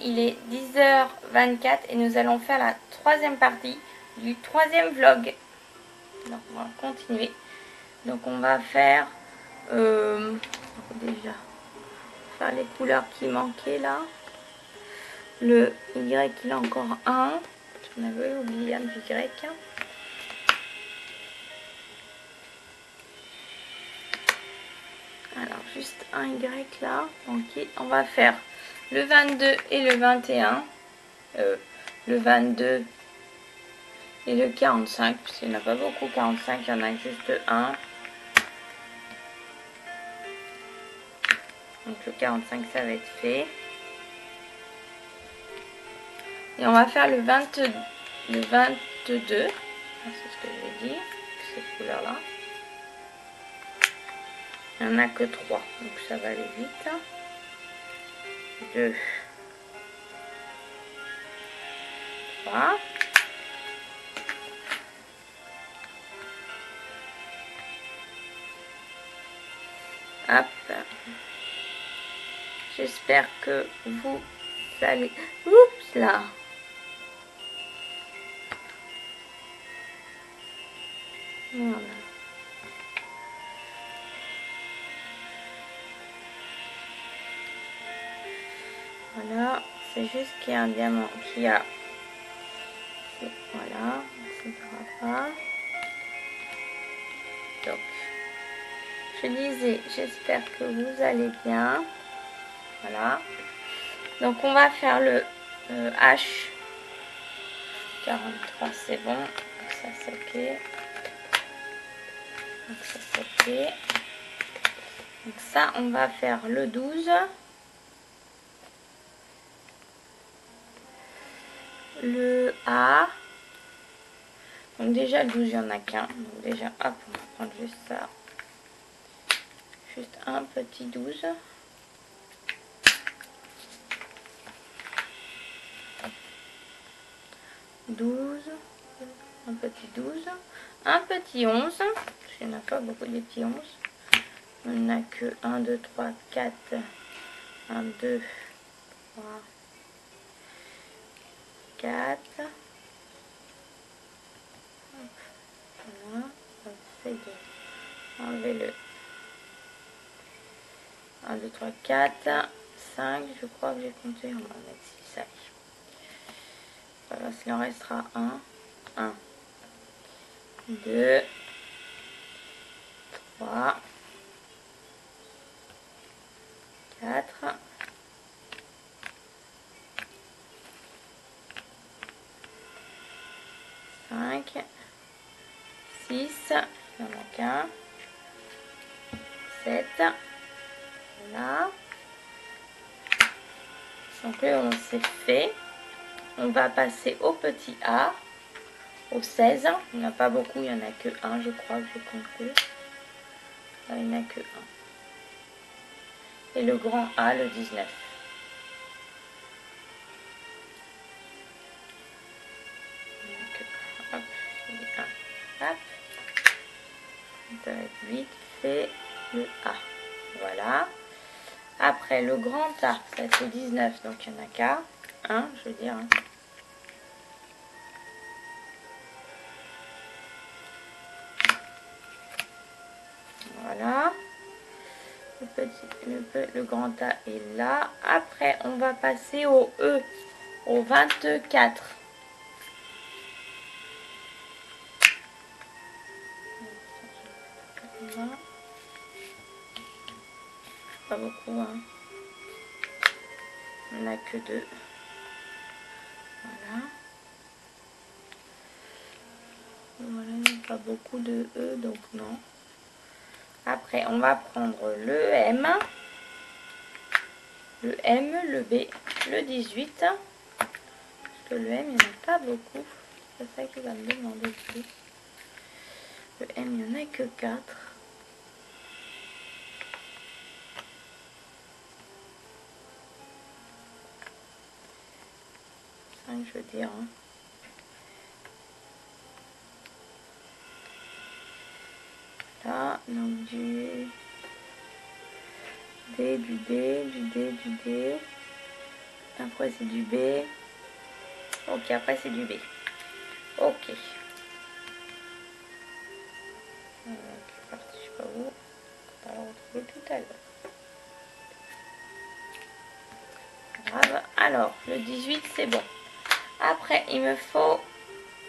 il est 10h24 et nous allons faire la troisième partie du troisième vlog. Donc on va continuer. Donc on va faire euh, déjà faire les couleurs qui manquaient là. Le Y il a encore un. On avait oublié un Y. Alors juste un Y là. Ok, on va faire le 22 et le 21. Euh, le 22 et le 45, puisqu'il n'y en a pas beaucoup 45, il y en a juste un. Donc le 45 ça va être fait. Et on va faire le, 20, le 22. Ah, c'est ce que j'ai dit, cette couleur là. Il n'y en a que 3, donc ça va aller vite. 2. 3. Hop. J'espère que vous allez... Oups là. Voilà, c'est juste qu'il y a un diamant qui a... Voilà, ça ne pas. Donc, je disais, j'espère que vous allez bien. Voilà. Donc, on va faire le euh, H. 43, c'est bon. Ça, c'est ok. Donc, ça, c'est ok. Donc, ça, on va faire le 12. Le A. Donc déjà le 12, il n'y en a qu'un. Donc déjà, hop, on va prendre juste ça. Juste un petit 12. Douze, un petit 12, un petit 11, il n'y en a pas beaucoup des petits 11. On n'a que 1, 2, 3, 4, 1, 2, 3, 4. Voilà, on essayer de enlever le 1, 2, 3, 4, 5, je crois que j'ai compté, on va mettre 6, ça voilà, s'il en restera 1, 1, 2, 3, 4, 5, 6, il en a qu'un, 7, voilà. Donc là, on s'est fait. On va passer au petit A, au 16. Il n'y en a pas beaucoup, il n'y en a que un, je crois, que j'ai compté. il n'y en a que un. Et le grand A, le 19. Vite fait le A. Voilà. Après, le grand A, ça fait 19, donc il n'y en a qu'un. Un, je veux dire. Hein. Voilà. Le, petit, le, grand A est là. Après, on va passer au E, au 24. On n'a que deux. Voilà. Voilà, il n'y a pas beaucoup de E, donc non. Après, on va prendre le M, le M, le B, le 18. Parce que le M, il n'y en a pas beaucoup. C'est ça qu'il va me demander. Le M, il n'y en a que 4. Je veux dire. Hein. Là, donc du D, du D, du D, du D. Après c'est du B. Ok, après c'est du B. Ok. Parti, je sais pas où. On va le retrouver tout à l'heure. Alors, le 18, c'est bon. Après, il me faut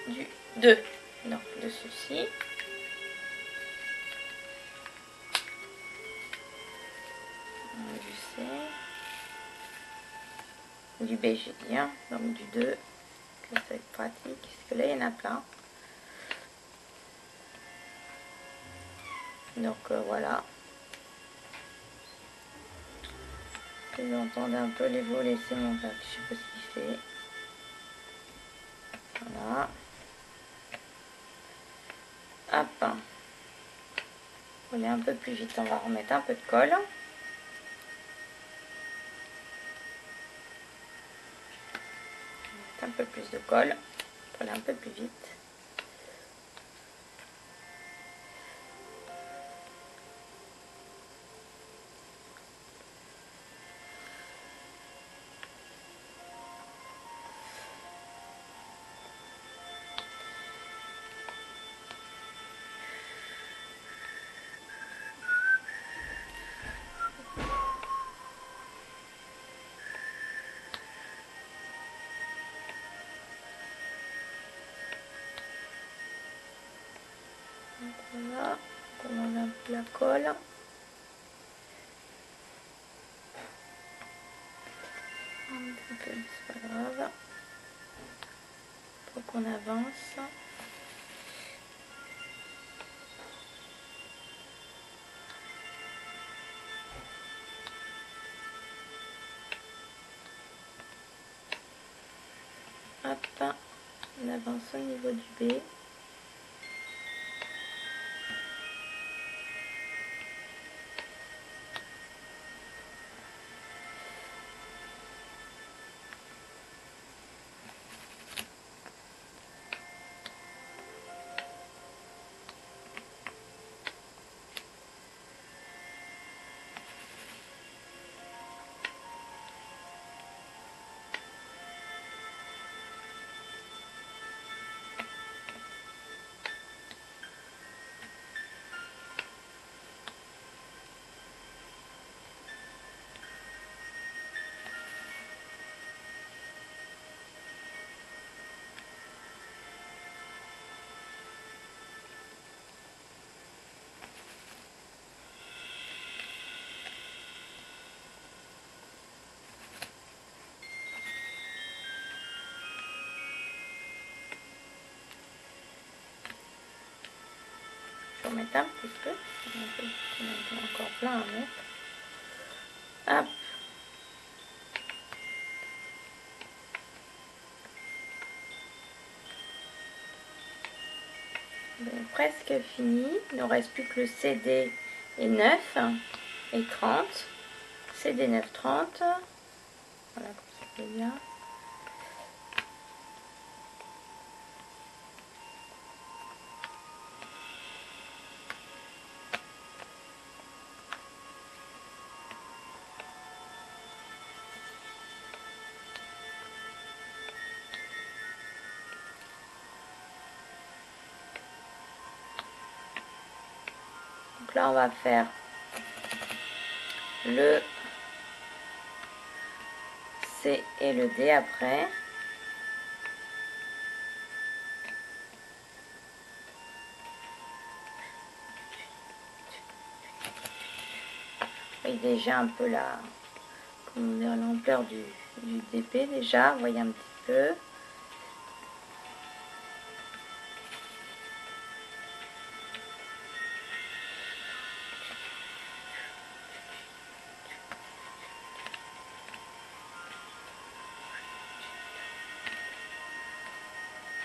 du 2. Donc, de ceci. Du C. Du B, j'ai dit. Hein. Donc, du 2. ça va être pratique? Parce que là, il y en a plein. Donc, euh, voilà. Vous entendez un peu les volets, c'est mon père, je sais pas ce qu'il fait. Hop. Pour aller un peu plus vite, on va remettre un peu de colle. Un peu plus de colle pour aller un peu plus vite. Voilà, on peu la colle. C'est pas grave. Faut qu'on avance. Hop, on avance au niveau du B. mettre un petit peu. Encore plein à mettre. Hop. presque fini. Il ne reste plus que le CD et 9 et 30. CD 9, 30. Voilà, comme ça bien. Là, on va faire le C et le D après. voyez déjà un peu la l'ampleur du, du DP déjà, voyez un petit peu.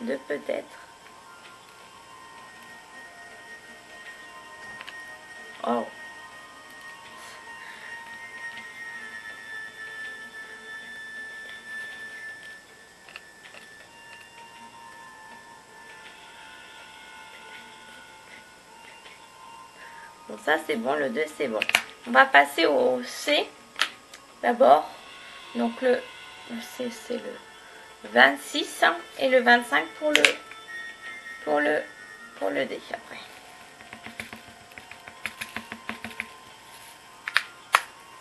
Deux peut-être. Oh. Bon, ça c'est bon, le 2 c'est bon. On va passer au C d'abord. Donc le C c'est le 26 et le 25 pour le pour le pour le D après.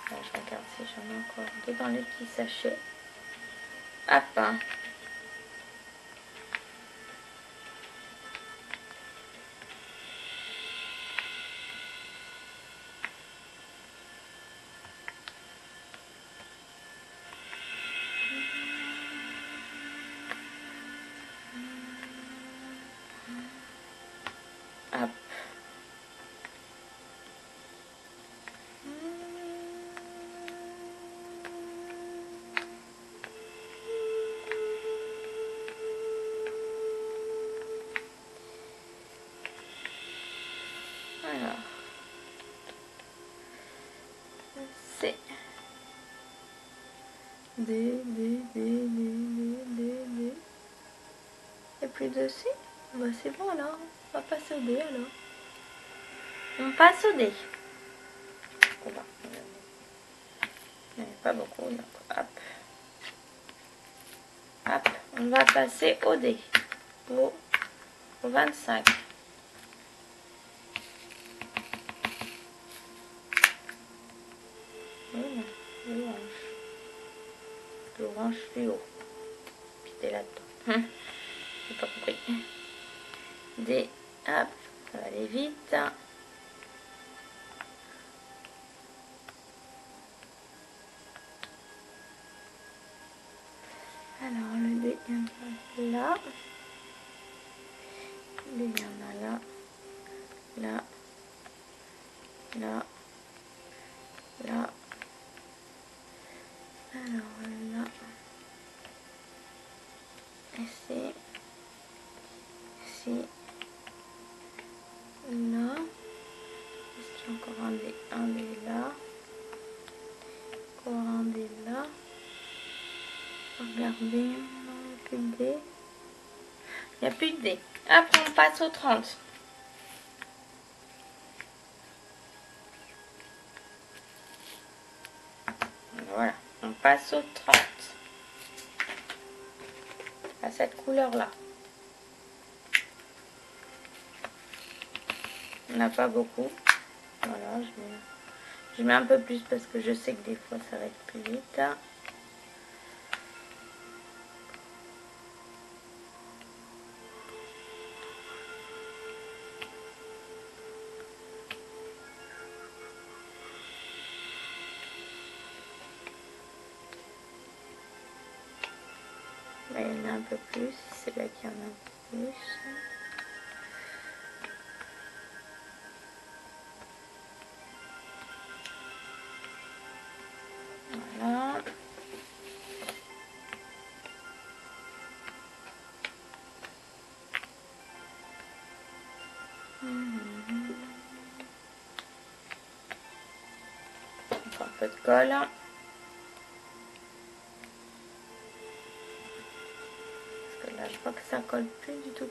je regarde si j'en ai encore deux dans les petits sachets. Hop. D, D, D, D, D, D, Et plus de C Bah c'est bon alors. On va passer au D alors. On passe au D. Il pas beaucoup. Donc hop. Hop. On va passer au D. Au 25. Ici, ici, là, est-ce qu'il y a encore un dé, un dé là, encore un dé là, regardez, plus de dé, il n'y a plus de dé, après on passe au 30. passe au 30. Cette couleur-là. On n'a pas beaucoup. Voilà, je mets, je mets un peu plus parce que je sais que des fois ça va être plus vite. Un peu plus. C'est là qu'il y en a plus. Voilà. Encore un peu de colle. Je crois que ça colle plus du tout.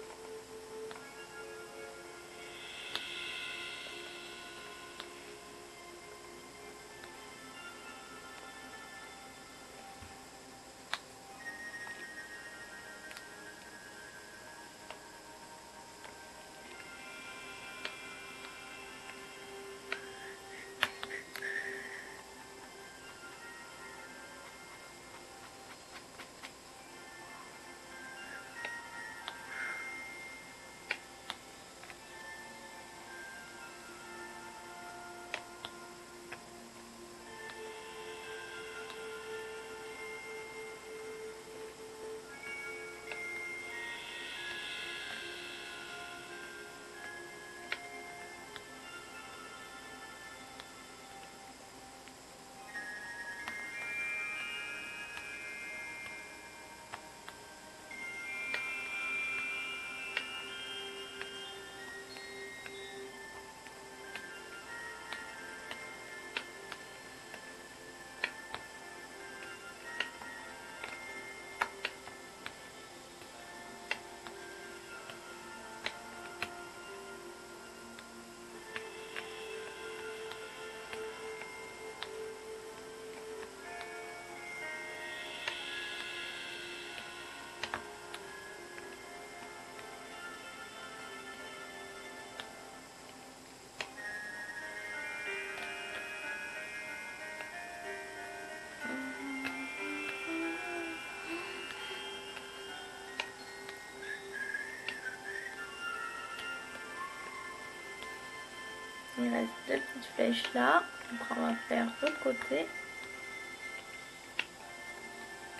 Il reste deux petites flèches là. On va faire l'autre côté.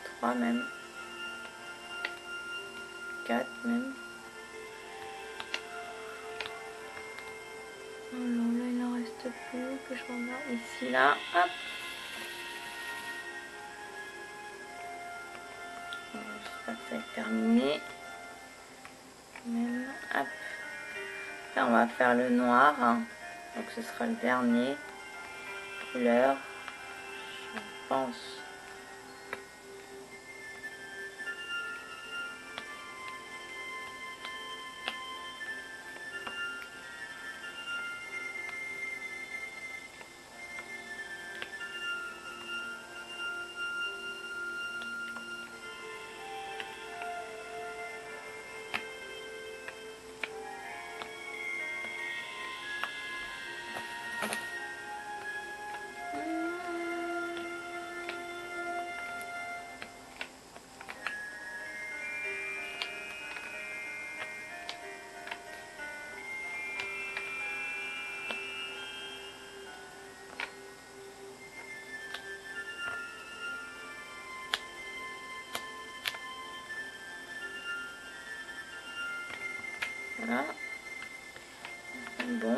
Trois même. Quatre même. Alors là, il n'en reste plus. Que je regarde ici, là. Hop. J'espère que ça va être terminé. Même. Hop. Là, on va faire le noir. Donc ce sera le dernier. Couleur. Je pense. Voilà. Bon.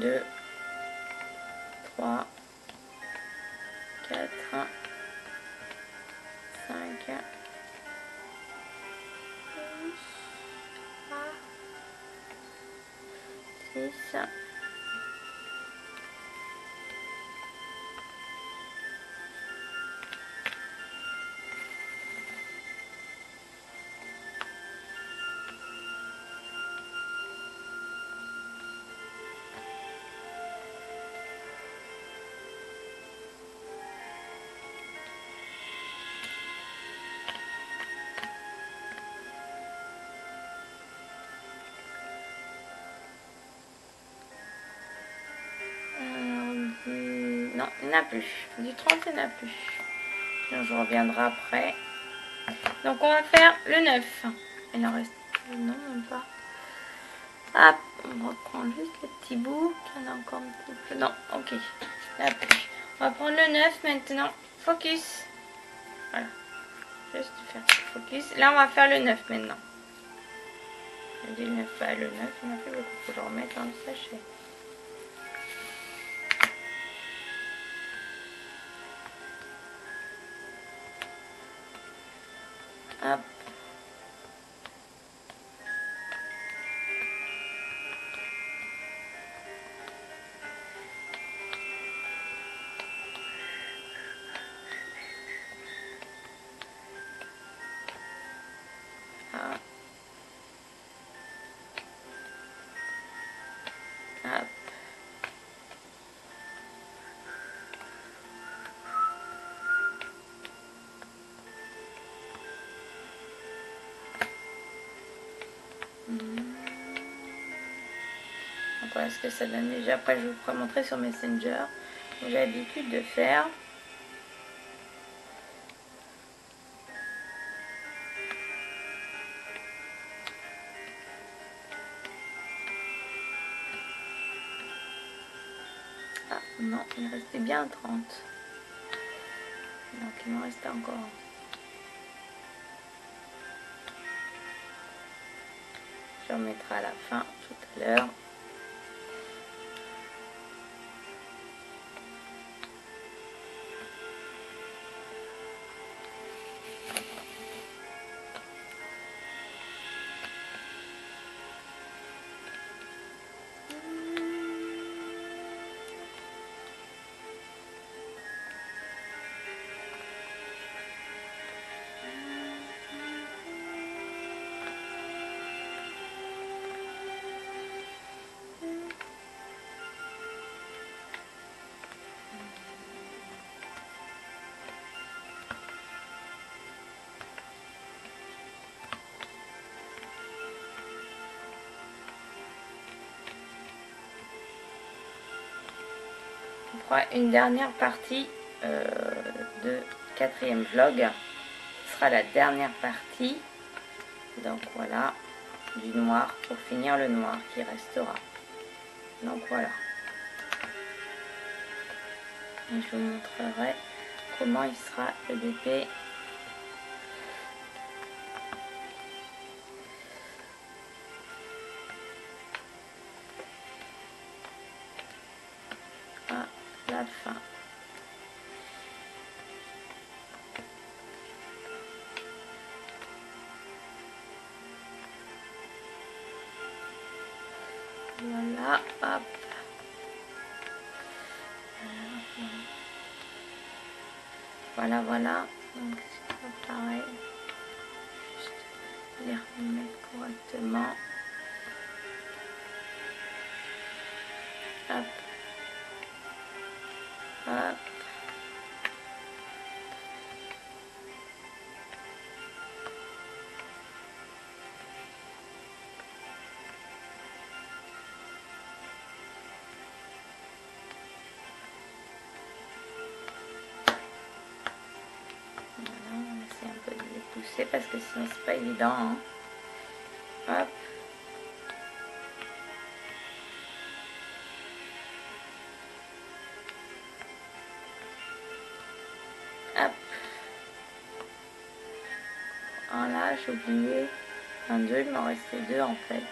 Deux, trois, quatre, So. Non, il n'y en a plus. Du 30, il n'y en a plus. Je reviendrai après. Donc, on va faire le 9. Il en reste... Non, même pas. Hop, on reprend juste les petits bouts. Il y en a encore un petit. Non, ok. Il n'y en a plus. On va prendre le 9 maintenant. Focus. Voilà. Juste faire focus. Là, on va faire le 9 maintenant. Je dis le 9, pas le 9. Il m'a fait beaucoup. Faut que je remette dans le sachet. Hop. Voilà ce que ça donne déjà. Après, je vous ferai montrer sur Messenger. J'ai l'habitude de faire. Ah non, il restait bien 30. Donc il m'en restait encore. Je remettrai à la fin tout à l'heure. Une dernière partie euh, de quatrième vlog. Sera la dernière partie. Donc voilà, du noir pour finir le noir qui restera. Donc voilà. Je vous montrerai comment il sera le DP Voilà. Voilà. Donc c'est pareil. Juste les remettre correctement. Parce que sinon c'est pas évident. Hein. Hop. Hop. Voilà, j'ai oublié un 2, il m'en restait deux en fait.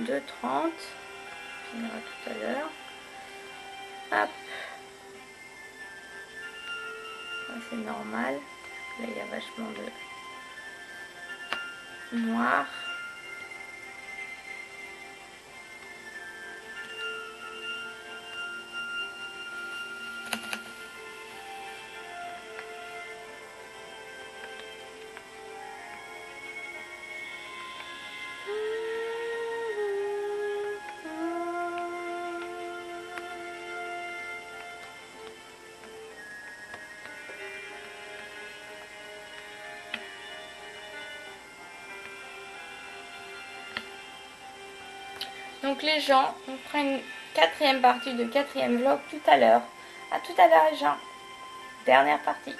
2,30. On finira tout à l'heure. Hop. c'est normal. Là, il y a vachement de noir. Donc les gens, on fera une quatrième partie de quatrième vlog tout à l'heure. A tout à l'heure les gens. Dernière partie.